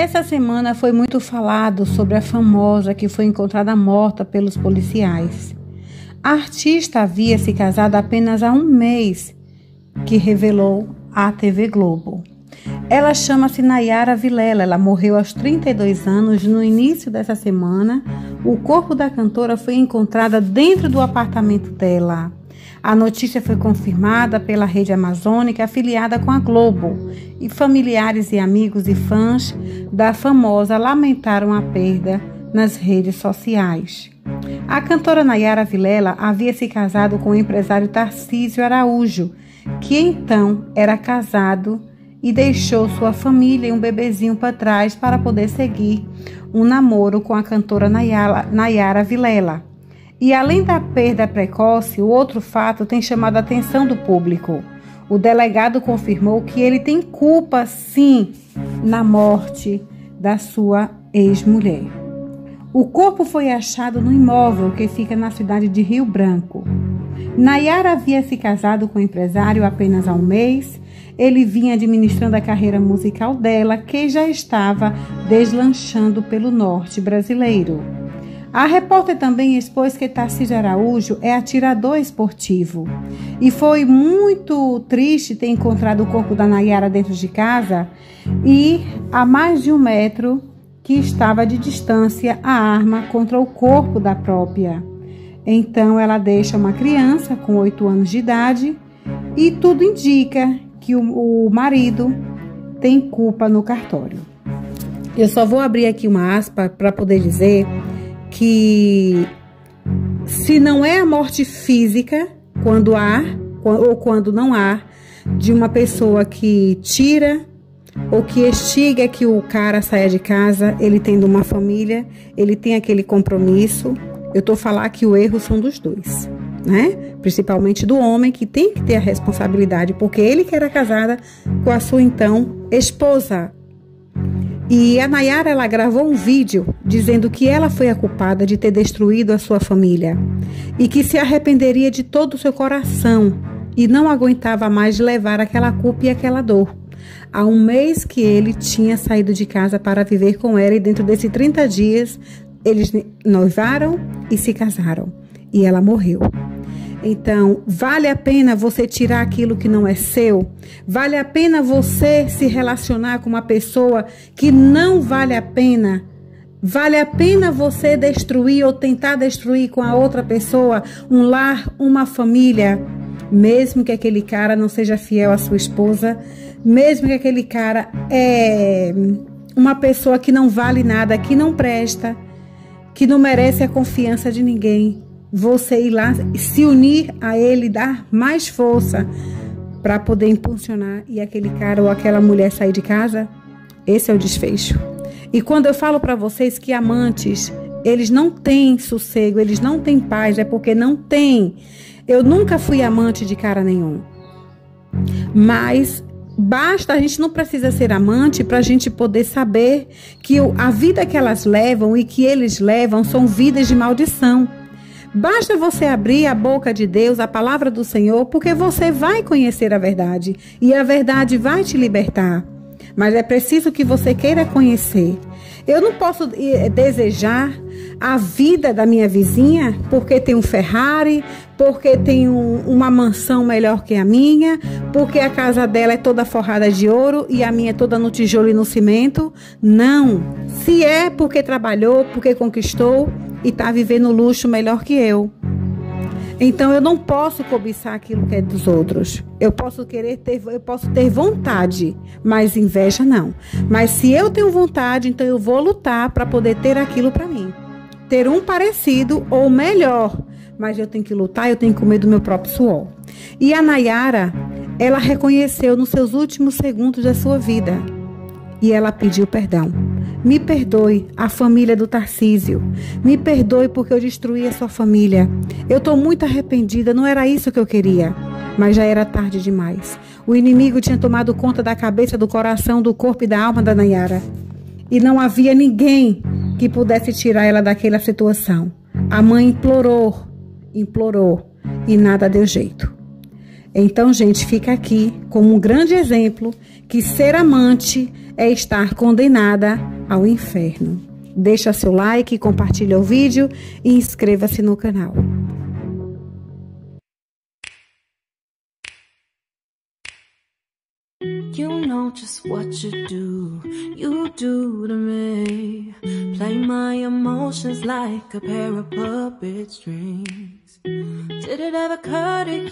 Essa semana foi muito falado sobre a famosa que foi encontrada morta pelos policiais. A artista havia se casado apenas há um mês, que revelou à TV Globo. Ela chama-se Nayara Vilela. Ela morreu aos 32 anos no início dessa semana. O corpo da cantora foi encontrado dentro do apartamento dela. A notícia foi confirmada pela rede amazônica afiliada com a Globo, e familiares e amigos e fãs da famosa lamentaram a perda nas redes sociais. A cantora Nayara Vilela havia se casado com o empresário Tarcísio Araújo, que então era casado e deixou sua família e um bebezinho para trás para poder seguir um namoro com a cantora Nayara, Nayara Vilela. E além da perda precoce, o outro fato tem chamado a atenção do público. O delegado confirmou que ele tem culpa, sim, na morte da sua ex-mulher. O corpo foi achado no imóvel que fica na cidade de Rio Branco. Nayara havia se casado com o empresário apenas há um mês. Ele vinha administrando a carreira musical dela, que já estava deslanchando pelo norte brasileiro. A repórter também expôs que Tarcísio Araújo é atirador esportivo e foi muito triste ter encontrado o corpo da Nayara dentro de casa e a mais de um metro que estava de distância a arma contra o corpo da própria. Então ela deixa uma criança com oito anos de idade e tudo indica que o, o marido tem culpa no cartório. Eu só vou abrir aqui uma aspa para poder dizer que se não é a morte física, quando há ou quando não há, de uma pessoa que tira ou que estiga que o cara saia de casa, ele tendo uma família, ele tem aquele compromisso. Eu tô falar que o erro são dos dois, né? Principalmente do homem que tem que ter a responsabilidade, porque ele que era casada com a sua então esposa, e a Nayara ela gravou um vídeo dizendo que ela foi a culpada de ter destruído a sua família e que se arrependeria de todo o seu coração e não aguentava mais levar aquela culpa e aquela dor. Há um mês que ele tinha saído de casa para viver com ela e dentro desses 30 dias eles noivaram e se casaram e ela morreu. Então, vale a pena você tirar aquilo que não é seu? Vale a pena você se relacionar com uma pessoa que não vale a pena? Vale a pena você destruir ou tentar destruir com a outra pessoa um lar, uma família, mesmo que aquele cara não seja fiel à sua esposa, mesmo que aquele cara é uma pessoa que não vale nada, que não presta, que não merece a confiança de ninguém você ir lá, se unir a ele, dar mais força para poder impulsionar e aquele cara ou aquela mulher sair de casa? Esse é o desfecho. E quando eu falo para vocês que amantes, eles não têm sossego, eles não têm paz, é porque não têm. Eu nunca fui amante de cara nenhum. Mas basta, a gente não precisa ser amante para a gente poder saber que a vida que elas levam e que eles levam são vidas de maldição. Basta você abrir a boca de Deus, a palavra do Senhor, porque você vai conhecer a verdade e a verdade vai te libertar. Mas é preciso que você queira conhecer. Eu não posso eh, desejar a vida da minha vizinha porque tem um Ferrari, porque tem um, uma mansão melhor que a minha, porque a casa dela é toda forrada de ouro e a minha é toda no tijolo e no cimento. Não. Se é porque trabalhou, porque conquistou, e está vivendo luxo melhor que eu. Então eu não posso cobiçar aquilo que é dos outros. Eu posso querer ter, eu posso ter vontade, mas inveja não. Mas se eu tenho vontade, então eu vou lutar para poder ter aquilo para mim. Ter um parecido ou melhor. Mas eu tenho que lutar, eu tenho que comer do meu próprio suor. E a Nayara, ela reconheceu nos seus últimos segundos da sua vida. E ela pediu perdão. Me perdoe, a família do Tarcísio. Me perdoe porque eu destruí a sua família. Eu estou muito arrependida, não era isso que eu queria. Mas já era tarde demais. O inimigo tinha tomado conta da cabeça, do coração, do corpo e da alma da Nayara. E não havia ninguém que pudesse tirar ela daquela situação. A mãe implorou, implorou, e nada deu jeito. Então, gente, fica aqui como um grande exemplo que ser amante é estar condenada ao inferno. Deixa seu like, compartilha o vídeo e inscreva-se no canal. You know just what you do, you do to me. Play my emotions like a pair of puppet strings. Did it ever occur to you?